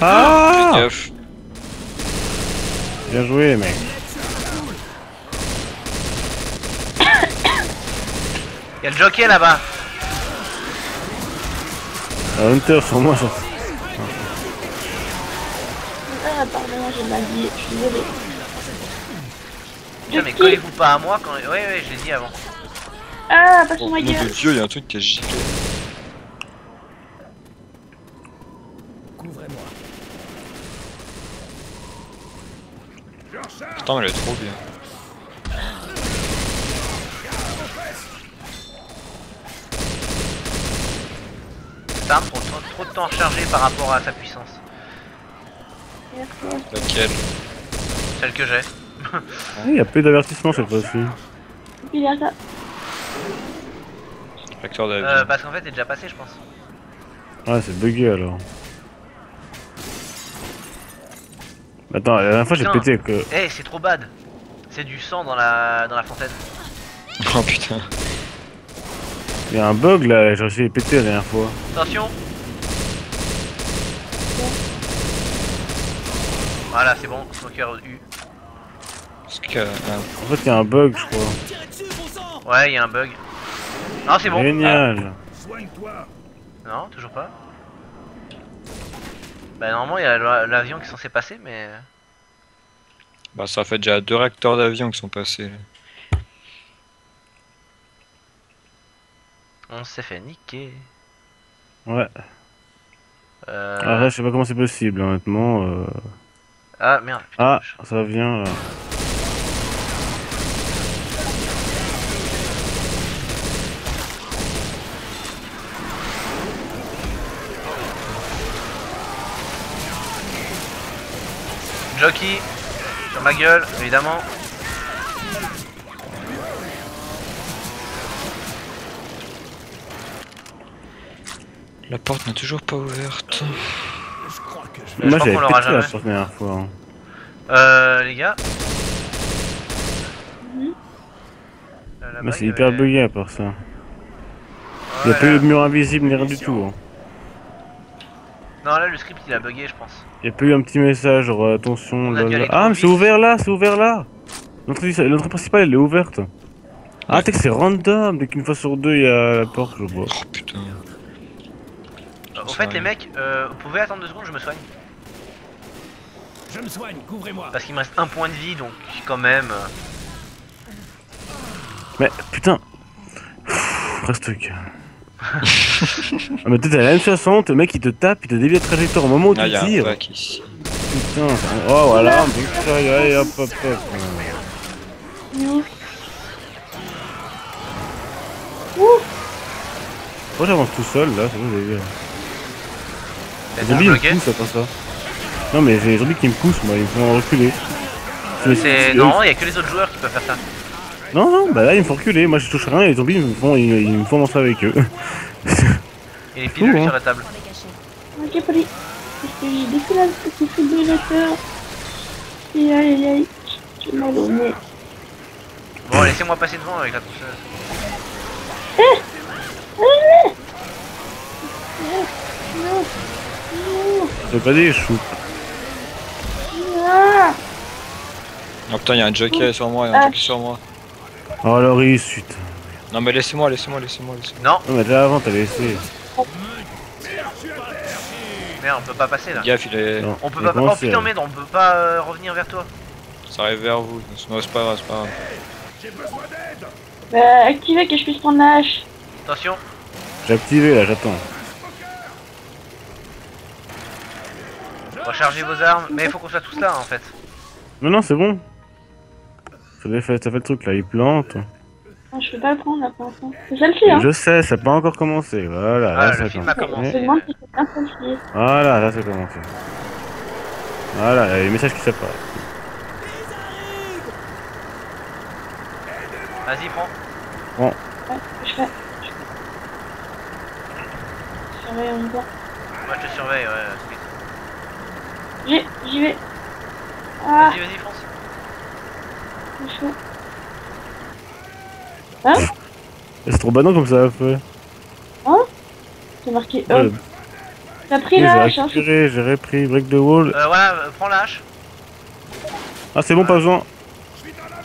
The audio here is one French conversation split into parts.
Ah gaffe. Bien joué, mec. Y'a le jockey là-bas. Un Hunter sur moi, ça. Ah, pardon, j'ai mal dit, je suis désolé. Putain, mais collez-vous pas à moi quand. Ouais, ouais, je l'ai dit avant. Ah, pas sur ma gueule. Dieu, y'a un truc qui a giclé. Putain, mais elle est trop bien. Prend trop, trop de temps à recharger par rapport à sa puissance. Merci. Laquelle Celle que j'ai. Il y a plus d'avertissement cette fois-ci. Il y a ça. L'acteur d'avion. Euh, parce qu'en fait, t'es déjà passé, je pense. Ouais, c'est bugué alors. Attends, la dernière fois j'ai pété que. Eh, c'est trop bad. C'est du sang dans la, dans la fontaine. Oh putain. Il y a un bug là, j'ai réussi à péter la dernière fois. Attention. Voilà, c'est bon. Smoker U. Parce que. euh, En fait, il y a un bug, je crois. Ouais, il y a un bug. Non, c'est bon. Génial. Ah, non, toujours pas. Bah, normalement, il y a la- l'avion qui est censé passer, mais. Bah, ça fait déjà deux réacteurs d'avion qui sont passés. là. On s'est fait niquer. Ouais. Euh... Ah, là, je sais pas comment c'est possible, honnêtement. euh. Ah, merde. putain, Ah, je- ça vient là. Jockey. Sur ma gueule, évidemment. La porte n'est toujours pas ouverte. je Moi crois j'avais qu'on l'aura pété la jamais. la dernière fois. hein. Euh, les gars. Mhm. Euh, là-bas, Moi c'est hyper avait- bugué à part ça. Il y a Ouais, pas eu là- de mur invisible ni rien du tout. hein. Non, là, le script il a bugué, je pense. Il y a pas eu un petit message genre euh, attention. Là, là. Ah mais c'est ouvert là, c'est ouvert là. L'entrée principale elle est ouverte. Ah t'es que c'est random, dès qu'une fois sur deux il y a la porte je vois. Oh putain. Euh, au fait, les mecs, euh, vous pouvez attendre deux secondes, je me soigne. Je me soigne, couvrez-moi. Parce qu'il me reste un point de vie, donc quand même. euh, Mais putain Reste calme. Ah mais peut-être à la M60, le mec il te tape, il te dévie la trajectoire au moment où Ah, tu un tires. Putain, oh voilà, putain, allez hop hop hop. Pourquoi j'avance tout seul là, c'est bon j'ai vu. Les zombies ils me poussent après ça. Non mais j'ai les zombies qui me poussent moi, ils me font reculer. Non, il y a que les autres joueurs qui peuvent faire ça. Non non, bah là ils me font reculer, moi je touche rien et les zombies ils me font, ils, ils me font avancer avec eux. Et les pilules hein. sur la table. Ok. Parce que j'ai décollé un petit défibrillateur. Et aïe aïe aïe. J'ai mal au nez. Bon, laissez-moi passer devant avec la tronçonneuse. Non. Non. C'est pas des choux. Ah. Oh putain, y'a un jockey sur moi, y'a un Ah. jockey sur moi. Oh la réussite. Non, mais laissez-moi, laissez-moi, laissez-moi, laissez-moi. Non, Non mais déjà avant t'as laissé. merde, on peut pas passer là. Gaffe, il est. Non, On peut pas. Oh putain, là merde, on peut pas euh, revenir vers toi. Ça arrive vers vous. Non, c'est pas grave, c'est pas grave. Bah, activez que je puisse prendre la hache. Attention. J'ai activé là, j'attends. Rechargez vos armes. Mais il faut qu'on soit tous là en fait. Non non c'est bon. Ça fait, ça fait le truc là, il plante. Ah, je peux pas le prendre là pour l'instant. C'est celle-ci, hein. Je sais, ça n'a pas encore commencé. Voilà, Ah, là le ça film a a commencé. Je me demande si c'est un celle-ci. Voilà, là c'est commencé. Voilà, il y a les messages qui s'apparaissent. Vas-y, prends. Ouais, je fais. Je surveille en même temps. Moi je te surveille, ouais. J'y vais. Ah, Vas-y, vas-y, fonce. Et C'est trop banal comme ça a fait. C'est marqué Ouais, up. T'as pris la hache, hein. j'ai repris break the wall. Euh, voilà, euh, prends la hache. Ah, c'est bon, pas besoin.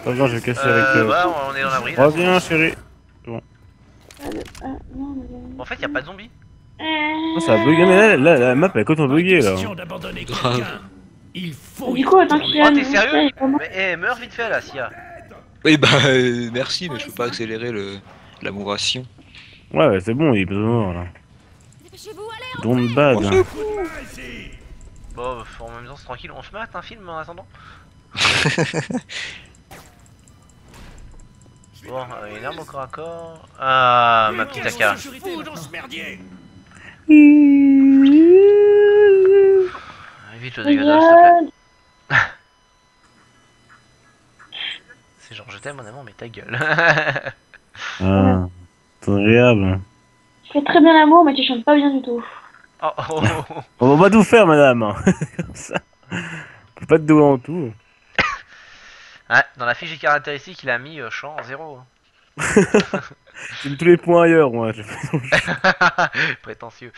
Pas besoin, je vais casser avec. Euh, Euh... voilà, on est dans l'abri. Reviens, chérie. Ah, non, non, non. En fait, y a pas de zombies. Oh, ça a bugué, mais là, là, la map elle est complètement buggée là. Il faut. Du coup, tant retourner. qu'il y a Oh, t'es sérieux. Mais eh, meurs vite fait là, Sia. Oui, bah, euh, merci, mais je peux pas accélérer le la mouration. Ouais, ouais, c'est bon, il est mort là. Don't bad. Hein. Bon, en même temps, c'est tranquille. On se mate un film en attendant. Bon, euh, une arme au corps à corps. Ah, ma petite AK. Le s'il te plaît. C'est genre, je t'aime mon amour, mais ta gueule. Ah, c'est agréable. Tu fais très bien l'amour, mais tu chantes pas bien du tout. oh, oh, oh. On va pas tout faire, madame. hein. Comme ça. On peut pas te douer en tout. Ouais, dans la fiche des caractéristiques, il a mis euh, chant 0. J'ai mis tous les points ailleurs, moi. j'ai fait- Prétentieux.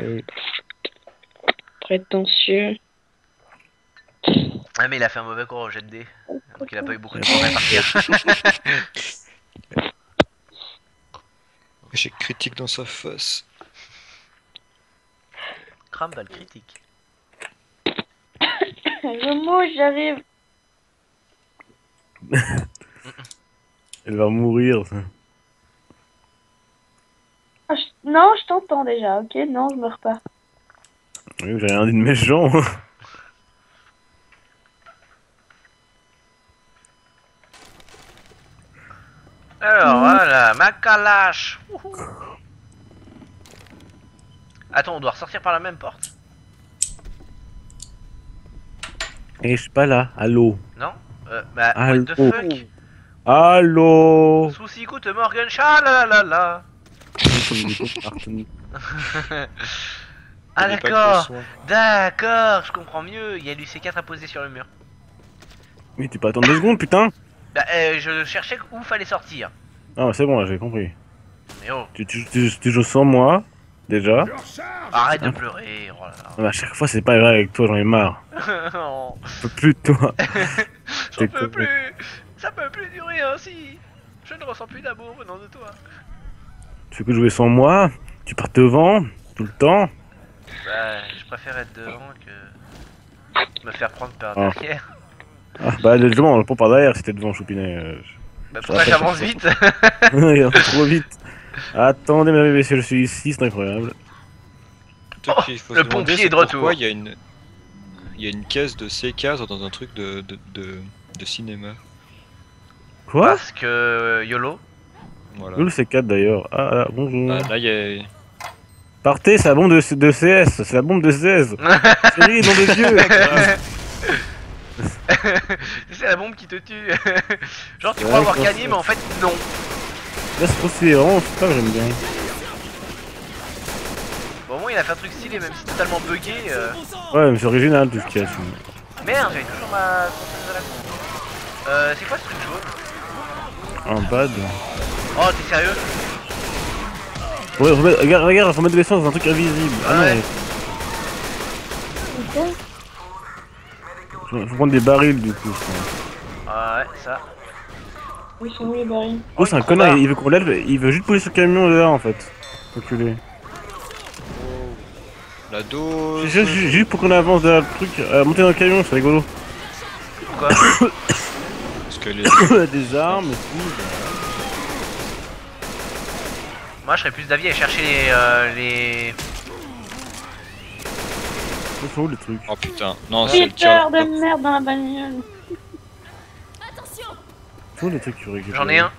Oui. Prétentieux. Ah, mais il a fait un mauvais cours au jet de dés. Donc il a pas eu beaucoup de points à répartir. Échec critique dans sa face. Crame balle critique. Je mouche, j'arrive. Elle va mourir. ça. Ah, je- Non, je t'entends déjà, ok Non, je meurs pas. Oui, j'ai rien dit de méchant. Alors voilà, ma calache. Wouhou. Attends, on doit ressortir par la même porte Et je suis pas là. Allô. Non euh, Bah, Allô. what the fuck? Allô. Souci coûte Morgan Chalalala Ah Il pas d'accord, d'accord, je comprends mieux. Il y a l'UC4 à poser sur le mur. Mais tu peux attendre deux secondes, putain. Bah, euh, je cherchais où fallait sortir. Ah, c'est bon, là, j'ai compris. Mais oh, Tu, tu, tu, tu joues sans moi, déjà. arrête de pleurer. Oh là Ah, mais à chaque fois, c'est pas vrai avec toi, j'en ai marre. Non, Je peux plus de toi. J'en T'es peux plus. Ça peut plus durer ainsi. Je ne ressens plus d'amour venant de toi. Tu fais que jouer sans moi, tu pars devant, tout le temps? Bah, je préfère être devant que me faire prendre par Ah. derrière. Ah, bah, justement, on le prend par derrière si t'es devant, Choupinet. euh, Bah, pourquoi j'avance vite? Il trop vite. Attendez, mesdames et messieurs, je suis ici, c'est incroyable. Oh, faut le pompier est de retour. Pourquoi il y a une il y a une caisse de C15 dans un truc de de, de, de cinéma. Quoi? Parce que euh, YOLO. Voilà. Où le C4 d'ailleurs Ah, ah, bonjour. Ah, là il y a Partez, c'est la bombe de, de CS, c'est la bombe de 16. Chérie, nom de Dieu c'est la bombe qui te tue. Genre, tu Ouais, crois avoir gagné, mais en fait, non. Là, c'est trop stylé, vraiment, ça j'aime bien. Bon, au moins, il a fait un truc stylé, même si totalement bugué. euh. Ouais, mais c'est original tout ce qu'il y a. Merde, j'avais toujours ma console de la con. Euh, c'est quoi ce truc jaune? Un bad. Oh, t'es sérieux Ouais, regarde, regarde, faut mettre de l'essence dans un truc invisible. Ah Ouais. non, faut, faut prendre des barils du coup. je. Ah ouais, ça. Ils sont où les barils Oh, c'est un connard, il veut qu'on lève, il veut juste poser sur le camion là en fait. Reculer. la dose. Juste, juste- juste pour qu'on avance dans le truc, euh, monter dans le camion, c'est rigolo. Pourquoi Parce que les des armes et tout. Moi, je serais plus d'avis à chercher les. euh, les... Ils sont où les trucs Oh putain, non c'est le tir. de merde dans la bagnole. Attention où les trucs que tu récupères J'en ai un.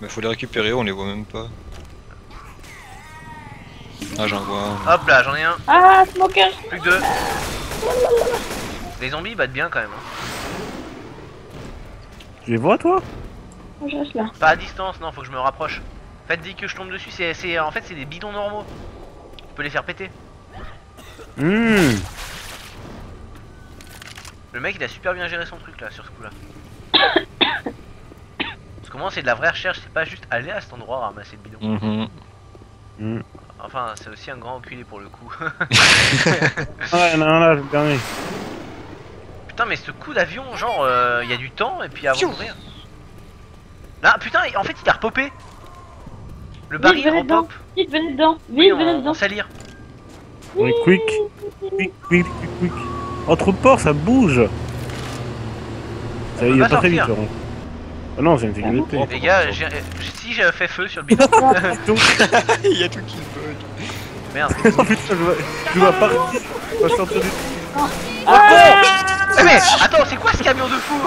Mais faut les récupérer, on les voit même pas. Ah j'en vois un. Hop là, j'en ai un. Ah, smoker Plus que deux. Les zombies battent bien quand même. hein. Tu les vois toi? Moi, Je reste là. Pas à distance, non, faut que je me rapproche. Fait, dès que je tombe dessus, c'est, en fait, c'est des bidons normaux. Je peux les faire péter. Hum Le mec, il a super bien géré son truc là, sur ce coup-là. Parce que moi, c'est de la vraie recherche, c'est pas juste aller à cet endroit ramasser le bidon. Mhm. Hmm. Enfin, c'est aussi un grand enculé pour le coup. A un là, le dernier. putain, mais ce coup d'avion, genre, il y a du temps et puis avant d'ouvrir. Là, putain, en fait, il a repopé. Le Vite, baril venez dedans. repop. Vite, venez dedans. Oui, Vite, on, venez on dedans. s'allire. Oui, quick. Quick, quick, quick, quick. Entre ports, ça bouge. Ça, On il est pas pas très vite. Ah non, c'est une sécurité. Les gars, j'ai- si j'ai fait feu sur le bidon. Il y a tout qui bug. Merde. Oh putain, je vois, je vois partir. Je vais sortir du. Ah Eh, mais attends, c'est quoi ce camion de fou?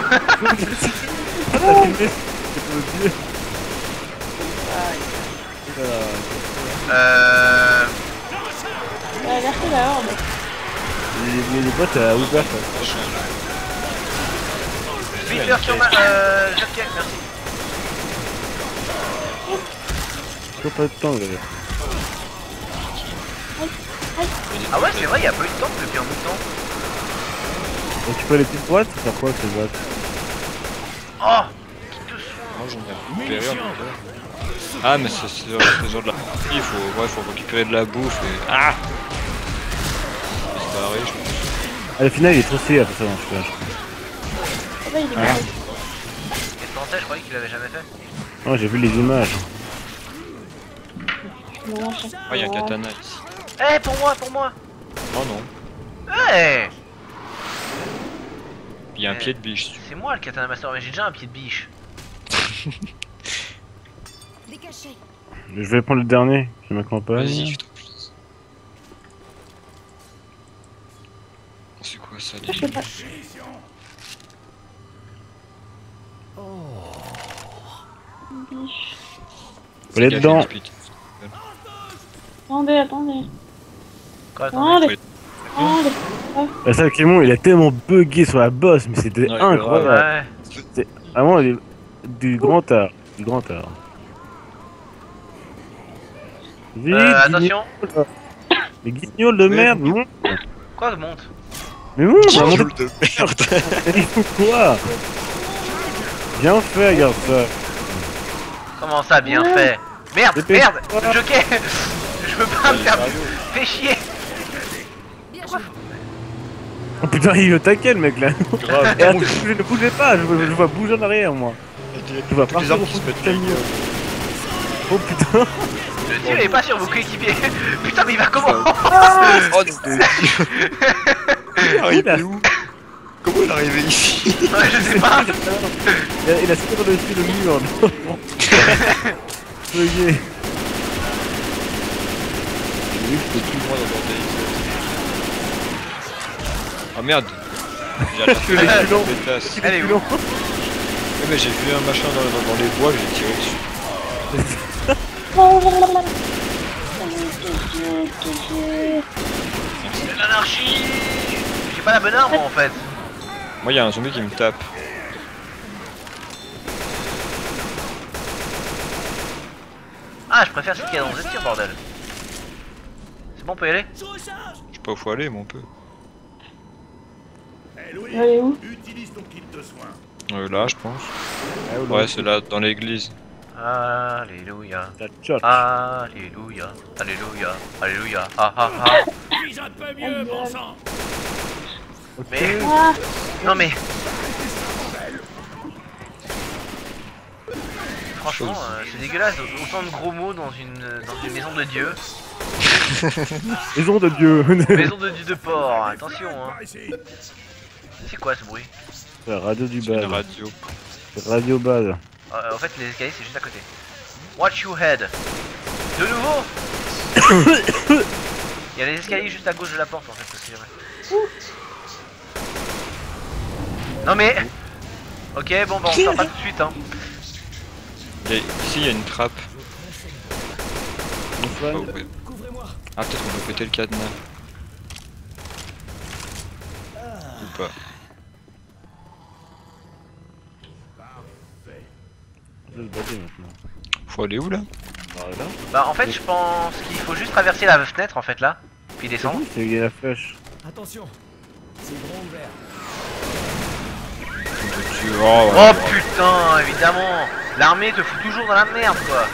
Dire. Euh. Elle a versé la horde. Les, les, les boîtes à Uber, ça. Peter sur ma. Euh. Jacquet, merci. J'ai pas de temps. Ah ouais, c'est vrai, il y a peu de temps depuis un bout de temps. Et tu peux les petites boîtes C'est quoi ces boîtes Oh Qui Moi j'en ai récupéré un peu. Ah mais c'est genre de la il faut, ouais, faut récupérer de la bouffe et... Ah C'est barré je pense. À la finale, il est trop stylé après ça dans ce. Ah bah, il est Ah. mort. Et ce pensais, je croyais qu'il l'avait jamais fait. Non, j'ai vu les images. Ah y'a un katana ici. Eh, pour moi, pour moi Oh non. Eh Il y a un Eh. pied de biche. C'est moi le katana master, mais j'ai déjà un pied de biche. Je vais prendre le dernier qui m'accompagne. Vas-y, je t'en prie. C'est quoi ça Je sais pas. Biche. Faut aller dedans. Attendez, attendez. Quoi, attendez Attendez. Attendez. La salle Clément, il a tellement bugué sur la boss, mais c'était incroyable. Ouais. Vraiment, du, grand art. Du grand art. Vite, Euh, guignol. attention. Mais guignol de Mais- merde, monte Quoi, monte Mais monte, Guignol monter de merde. Il faut quoi Bien fait, regarde ça. Comment ça, bien Ouais. fait Merde, merde Le joker Je veux pas me faire... Fais chier. Oh putain, il est au taquet le mec là. Grave. Et attends, je ne bougez pas, je, je vois bouger en arrière moi. Tu vas Tous les au qui se mettent du camion. Oh putain Ne tirez pas sur vos coéquipiers Putain, mais il va comment Oh, Il est arrivé où Comment il est arrivé ici Je sais pas Il a, sauté par-dessus le mur. non. Bugué. J'ai vu que c'était tout moi dans le Ah merde J'ai Les les culons. Elle est où mais j'ai vu un machin dans, dans- dans les bois, j'ai tiré dessus. C'est l'anarchie J'ai pas la bonne arme en fait Moi, il y a un zombie qui me tape. Ah, je préfère ce qu'il y a dans le tir, bordel C'est bon, on peut y aller? Je sais pas où faut aller, mais on peut. Elle est où utilise ton kit de soins. Euh, là, je pense. Ah, Ouais, c'est là, dans l'église. Alléluia. Alléluia Alléluia Alléluia Ah ah ah Suis un peu mieux, bon sang. Mais... Ah, Non mais... Franchement, euh, c'est dégueulasse, autant de gros mots dans une, dans une maison de Dieu. Maison de Dieu. Maison de Dieu de porc, attention hein. C'est quoi ce bruit La radio du bas. radio. Radio base. Euh, En fait, les escaliers c'est juste à côté. Watch your head De nouveau Il y a les escaliers juste à gauche de la porte en fait, si jamais. Non mais... Ok, bon bah on sort pas tout de suite hein. Il y a- Ici, il y a une trappe. Ouvrir. Ah, peut-être qu'on peut péter le cadenas. Ou pas. Faut aller où là. Bah en fait je pense qu'il faut juste traverser la fenêtre en fait là. Puis descendre. C'est la flèche. Attention, c'est grand ouvert. Oh, ouais, Oh ouais. putain, évidemment L'armée te fout toujours dans la merde quoi